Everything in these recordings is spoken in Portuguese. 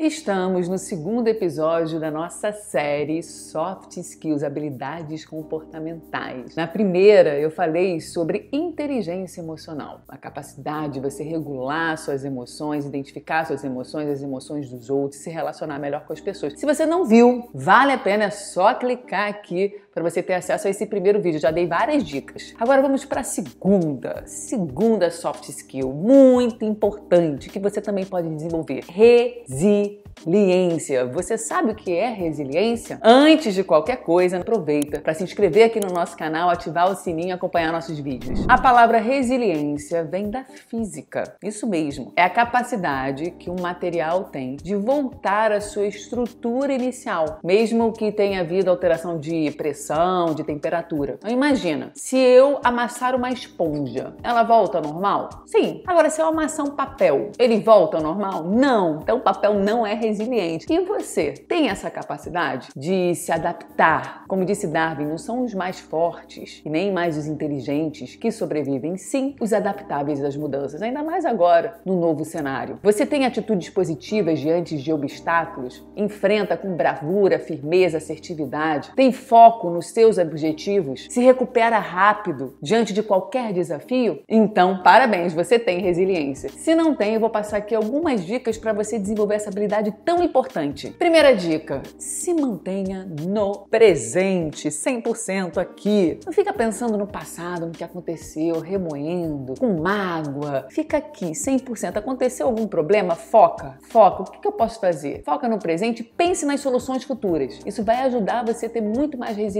Estamos no segundo episódio da nossa série Soft Skills, habilidades comportamentais. Na primeira, eu falei sobre inteligência emocional, a capacidade de você regular suas emoções, identificar suas emoções, as emoções dos outros, se relacionar melhor com as pessoas. Se você não viu, vale a pena é só clicar aqui para você ter acesso a esse primeiro vídeo. Já dei várias dicas. Agora vamos para a segunda, segunda soft skill, muito importante que você também pode desenvolver: resiliência. Você sabe o que é resiliência? Antes de qualquer coisa, aproveita para se inscrever aqui no nosso canal, ativar o sininho e acompanhar nossos vídeos. A palavra resiliência vem da física. Isso mesmo. É a capacidade que um material tem de voltar à sua estrutura inicial, mesmo que tenha havido alteração de pressão, de temperatura. Então imagina, se eu amassar uma esponja, ela volta ao normal? Sim. Agora, se eu amassar um papel, ele volta ao normal? Não. Então o papel não é resiliente. E você tem essa capacidade de se adaptar? Como disse Darwin, não são os mais fortes e nem mais os inteligentes que sobrevivem, sim os adaptáveis às mudanças, ainda mais agora no novo cenário. Você tem atitudes positivas diante de obstáculos? Enfrenta com bravura, firmeza, assertividade? Tem foco seus objetivos? Se recupera rápido diante de qualquer desafio? Então, parabéns, você tem resiliência. Se não tem, eu vou passar aqui algumas dicas para você desenvolver essa habilidade tão importante. Primeira dica: se mantenha no presente, 100% aqui. Não fica pensando no passado, no que aconteceu, remoendo, com mágoa. Fica aqui, 100%. Aconteceu algum problema? Foca, foca. O que, eu posso fazer? Foca no presente, pense nas soluções futuras. Isso vai ajudar você a ter muito mais resiliência.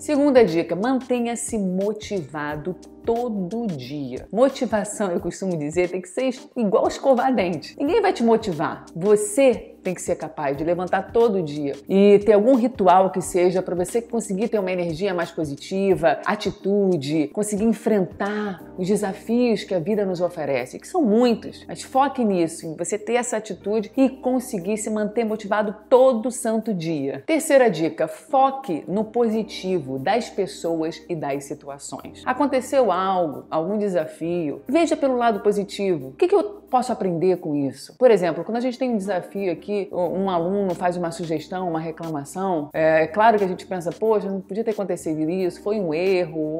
Segunda dica: mantenha-se motivado todo dia. Motivação, eu costumo dizer, tem que ser igual escovar dente. Ninguém vai te motivar. Você tem que ser capaz de levantar todo dia e ter algum ritual que seja para você conseguir ter uma energia mais positiva, atitude, conseguir enfrentar os desafios que a vida nos oferece, que são muitos. Mas foque nisso, em você ter essa atitude e conseguir se manter motivado todo santo dia. Terceira dica: foque no positivo das pessoas e das situações. Aconteceu algo, algum desafio, veja pelo lado positivo. O que, que eu posso aprender com isso? Por exemplo, quando a gente tem um desafio aqui, um aluno faz uma sugestão, uma reclamação, é, é claro que a gente pensa, poxa, não podia ter acontecido isso, foi um erro,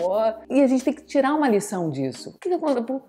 e a gente tem que tirar uma lição disso. O que,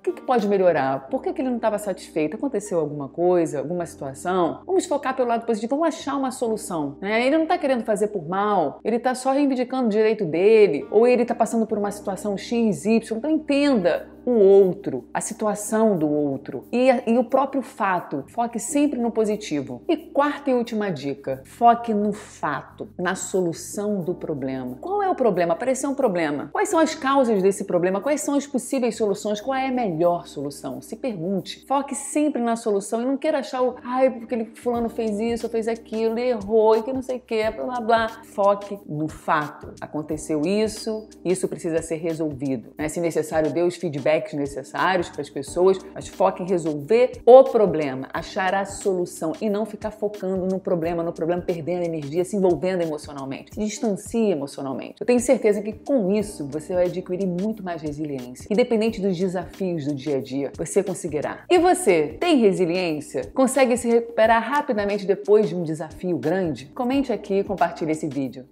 que, que pode melhorar? Por que, que ele não estava satisfeito? Aconteceu alguma coisa, alguma situação? Vamos focar pelo lado positivo, vamos achar uma solução. Né? Ele não está querendo fazer por mal, ele está só reivindicando o direito dele, ou ele está passando por uma situação X, Y. Então entenda o outro, a situação do outro e, e, o próprio fato. Foque sempre no positivo. E quarta e última dica: foque no fato, na solução do problema. Qual o problema? Apareceu um problema. Quais são as causas desse problema? Quais são as possíveis soluções? Qual é a melhor solução? Se pergunte. Foque sempre na solução e não queira achar o ai, porque ele fulano fez isso, fez aquilo, errou e que não sei o que, blá blá blá. Foque no fato. Aconteceu isso, isso precisa ser resolvido. Né? Se necessário, dê os feedbacks necessários para as pessoas, mas foque em resolver o problema, achar a solução e não ficar focando no problema, no problema, perdendo energia, se envolvendo emocionalmente. Se distancie emocionalmente. Eu tenho certeza que com isso você vai adquirir muito mais resiliência. Independente dos desafios do dia a dia, você conseguirá. E você, tem resiliência? Consegue se recuperar rapidamente depois de um desafio grande? Comente aqui e compartilhe esse vídeo.